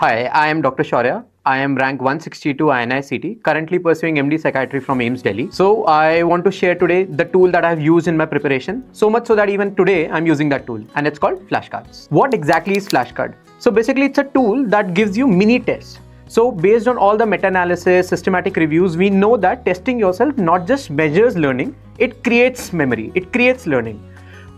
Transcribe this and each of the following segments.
Hi, I am Dr. Shaurya. I am rank 162 INI-CET, currently pursuing MD Psychiatry from AIIMS Delhi. So I want to share today the tool that I have used in my preparation, so much so that even today I'm using that tool and it's called flashcards. What exactly is flashcard? So basically it's a tool that gives you mini tests. So based on all the meta-analysis, systematic reviews, we know that testing yourself not just measures learning, it creates memory, it creates learning.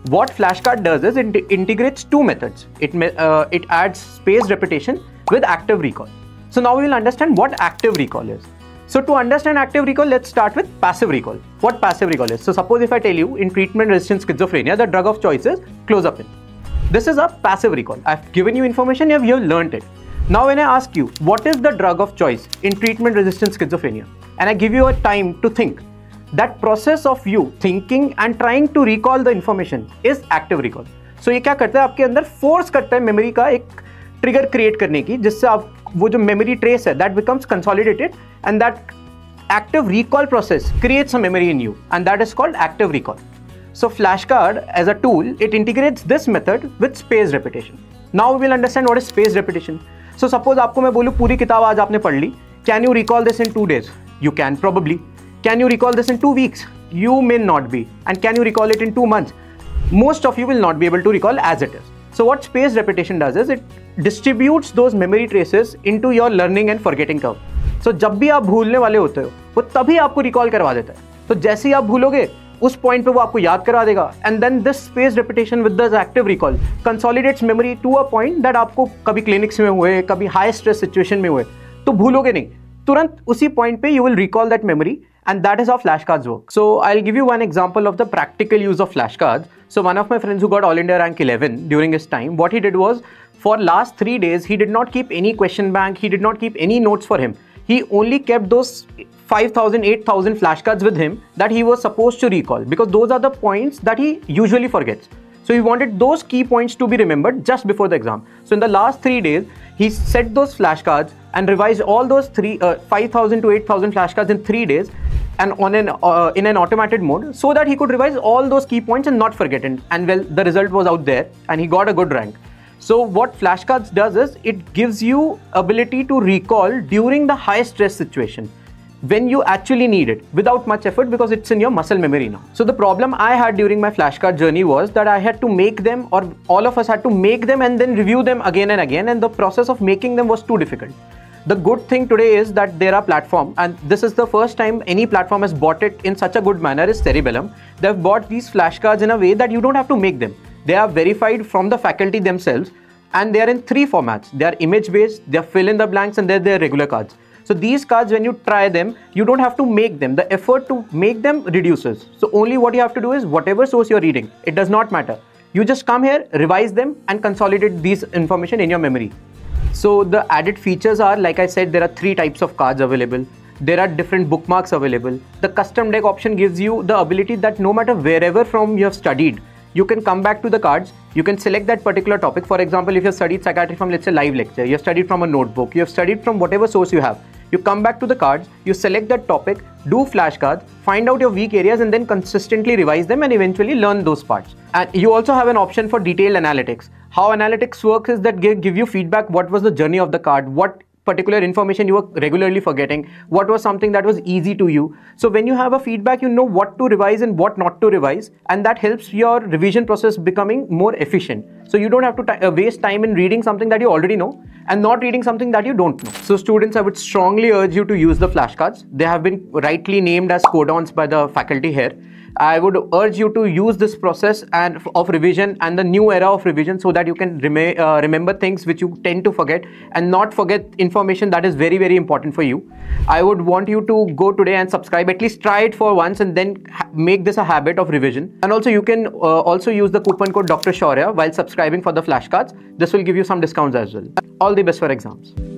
What flashcard does is it integrates two methods. It, uh, it adds spaced repetition with active recall. So now we will understand what active recall is. So to understand active recall, let's start with passive recall. What passive recall is? So suppose if I tell you in treatment-resistant schizophrenia, the drug of choice is clozapine. This is a passive recall. I've given you information, you have learned it. Now when I ask you, what is the drug of choice in treatment-resistant schizophrenia? And I give you a time to think. That process of you thinking and trying to recall the information is active recall so ये क्या करता है? आपके अंदर force करता है memory का एक ट्रिगर क्रिएट करने की, जिससे आप वो जो मेमोरी ट्रेस है that becomes consolidated and that active recall process creates a memory in you and that is called active recall so flash card as a tool it integrates this method with space repetition now will understand what is space repetition so suppose आपको मैं बोलूँ, पूरी किताब आज आपने पढ़ ली. Can you recall this in two days you can probably Can you recall this in two weeks? You may not be. And can you recall it in two months? Most of you will not be able to recall as it is. So what spaced repetition does is it distributes those memory traces into your learning and forgetting curve. So जब भी आप भूलने वाले होते हो वो तभी आपको रिकॉल करवा देता है तो जैसे ही आप भूलोगे उस पॉइंट पे वो आपको याद करा देगा and then this space repetition with the active recall consolidates memory to a point that आपको कभी क्लिनिक्स में हुए कभी हाई स्ट्रेस सिचुएशन में हुए तो भूलोगे नहीं तुरंत उसी पॉइंट पे you will recall that memory and that is how flashcards work. So I'll give you one example of the practical use of flashcards. So one of my friends who got All India rank 11 during his time, what he did was for last three days, he did not keep any question bank, he did not keep any notes for him. He only kept those 5,000, 8,000 flashcards with him that he was supposed to recall because those are the points that he usually forgets. So he wanted those key points to be remembered just before the exam. So in the last three days, he set those flashcards and revised all those three uh, 5,000 to 8,000 flashcards in three days and on an uh, in an automated mode so that he could revise all those key points and not forget it. And well, the result was out there and he got a good rank. So what flashcards does is it gives you ability to recall during the high stress situation when you actually need it without much effort because it's in your muscle memory now. So the problem I had during my flashcard journey was that I had to make them or all of us had to make them and then review them again and again and the process of making them was too difficult. The good thing today is that there are platform and this is the first time any platform has bought it in such a good manner is Cerebellum. They've bought these flashcards in a way that you don't have to make them. They are verified from the faculty themselves and they are in three formats. They are image based, they are fill in the blanks and they're their regular cards. So these cards, when you try them, you don't have to make them. The effort to make them reduces. So only what you have to do is whatever source you're reading, it does not matter. You just come here, revise them and consolidate these information in your memory. So the added features are, like I said, there are three types of cards available. There are different bookmarks available. The custom deck option gives you the ability that no matter wherever from you have studied, you can come back to the cards, you can select that particular topic. For example, if you have studied psychiatry from let's say live lecture, you have studied from a notebook, you have studied from whatever source you have, you come back to the cards, you select that topic, do flashcards, find out your weak areas and then consistently revise them and eventually learn those parts. And you also have an option for detailed analytics. How analytics works is that give, give you feedback what was the journey of the card, what particular information you were regularly forgetting, what was something that was easy to you. So when you have a feedback, you know what to revise and what not to revise, and that helps your revision process becoming more efficient. So you don't have to uh, waste time in reading something that you already know and not reading something that you don't know. So students, I would strongly urge you to use the flashcards. They have been rightly named as codons by the faculty here. I would urge you to use this process and of revision and the new era of revision so that you can rem uh, remember things which you tend to forget and not forget information that is very very important for you. I would want you to go today and subscribe at least try it for once and then make this a habit of revision and also you can uh, also use the coupon code Dr. Shaurya while subscribing for the flashcards. This will give you some discounts as well. All the best for exams.